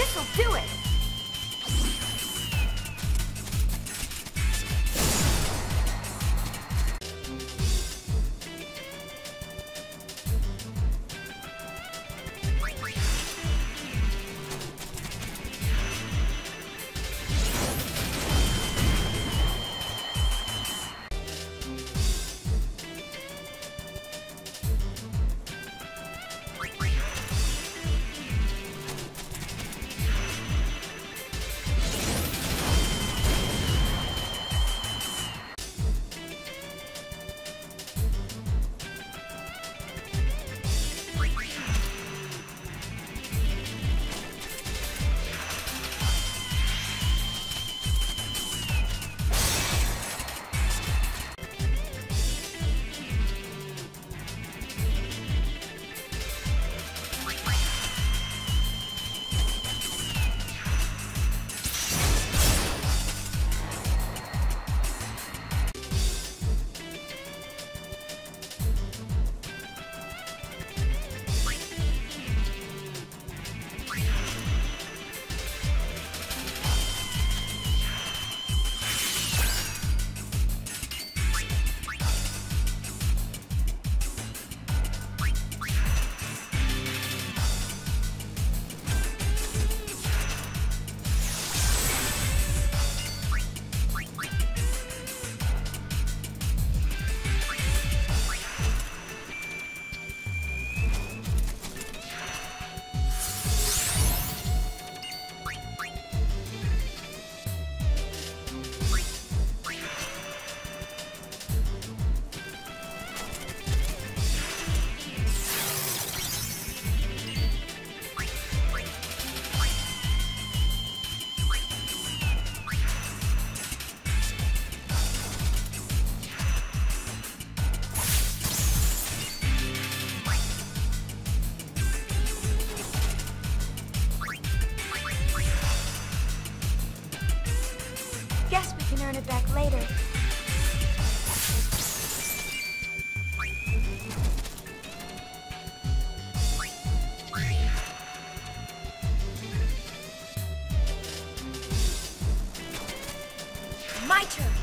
This'll do it! Earn it back later. My turn.